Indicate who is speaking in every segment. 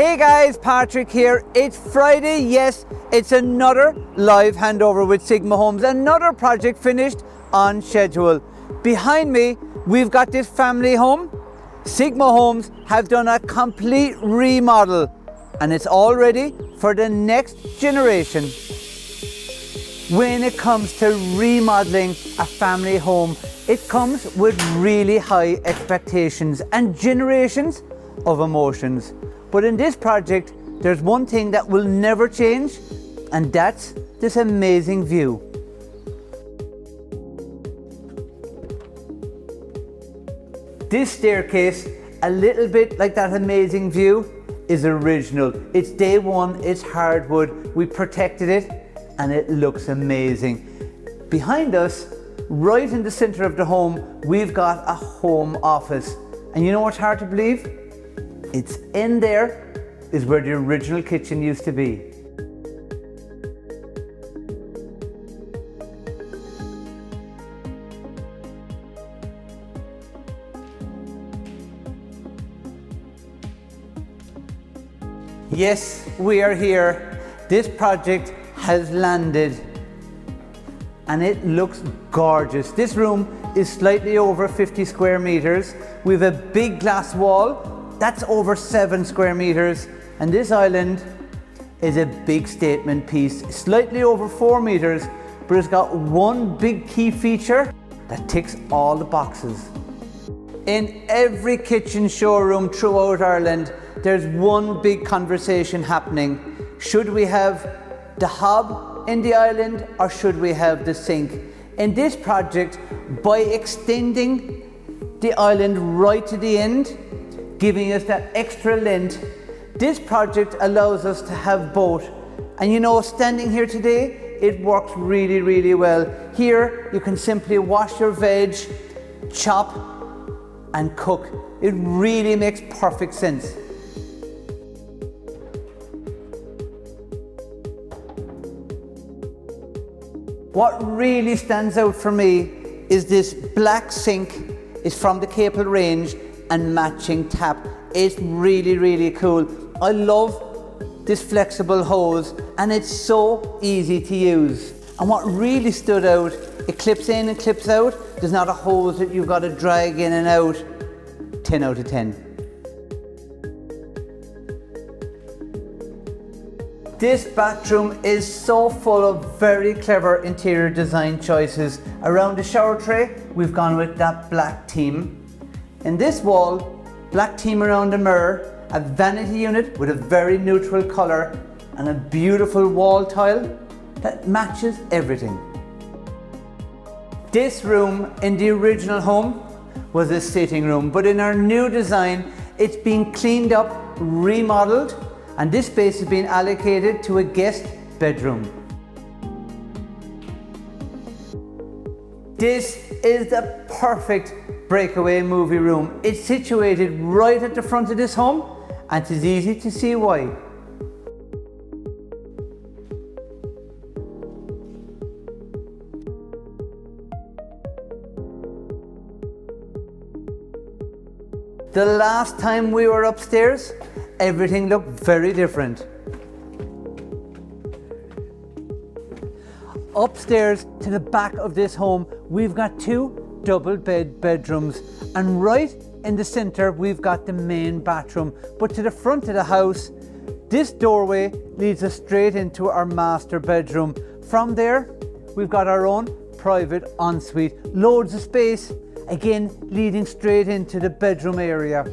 Speaker 1: Hey guys, Patrick here. It's Friday, yes, it's another live handover with Sigma Homes, another project finished on schedule. Behind me, we've got this family home. Sigma Homes have done a complete remodel and it's all ready for the next generation. When it comes to remodeling a family home, it comes with really high expectations and generations of emotions. But in this project, there's one thing that will never change, and that's this amazing view. This staircase, a little bit like that amazing view, is original. It's day one, it's hardwood, we protected it, and it looks amazing. Behind us, right in the center of the home, we've got a home office. And you know what's hard to believe? It's in there is where the original kitchen used to be. Yes, we are here. This project has landed and it looks gorgeous. This room is slightly over 50 square meters. We have a big glass wall that's over seven square meters. And this island is a big statement piece, slightly over four meters, but it's got one big key feature that ticks all the boxes. In every kitchen showroom throughout Ireland, there's one big conversation happening. Should we have the hob in the island or should we have the sink? In this project, by extending the island right to the end, giving us that extra length. This project allows us to have both. And you know, standing here today, it works really, really well. Here, you can simply wash your veg, chop, and cook. It really makes perfect sense. What really stands out for me is this black sink is from the Caple range and matching tap. It's really, really cool. I love this flexible hose and it's so easy to use. And what really stood out, it clips in and clips out. There's not a hose that you've got to drag in and out. 10 out of 10. This bathroom is so full of very clever interior design choices. Around the shower tray, we've gone with that black theme. In this wall, black theme around the mirror, a vanity unit with a very neutral colour and a beautiful wall tile that matches everything. This room in the original home was a sitting room, but in our new design, it's been cleaned up, remodeled, and this space has been allocated to a guest bedroom. This is the perfect breakaway movie room. It's situated right at the front of this home and it is easy to see why. The last time we were upstairs, everything looked very different. Upstairs to the back of this home, we've got two double bed bedrooms and right in the center we've got the main bathroom. But to the front of the house this doorway leads us straight into our master bedroom. From there we've got our own private ensuite. Loads of space again leading straight into the bedroom area.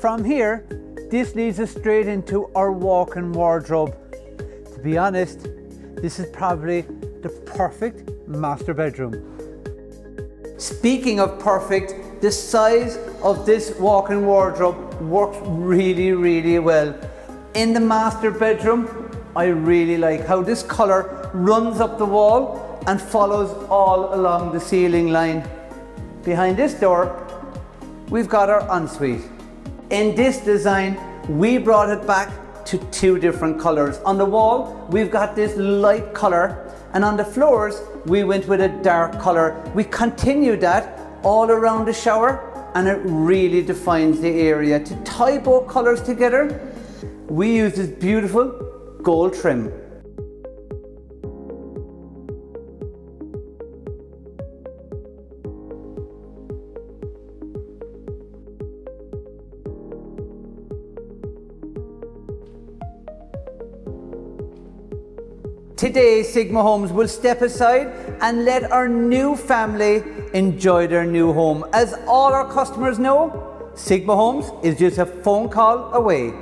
Speaker 1: From here this leads us straight into our walk-in wardrobe. To be honest this is probably the perfect master bedroom. Speaking of perfect, the size of this walk-in wardrobe works really, really well. In the master bedroom, I really like how this color runs up the wall and follows all along the ceiling line. Behind this door, we've got our ensuite. In this design, we brought it back to two different colors. On the wall, we've got this light color and on the floors, we went with a dark color. We continued that all around the shower and it really defines the area. To tie both colours together, we use this beautiful gold trim. Today, Sigma Homes will step aside and let our new family enjoy their new home. As all our customers know, Sigma Homes is just a phone call away.